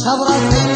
sabrás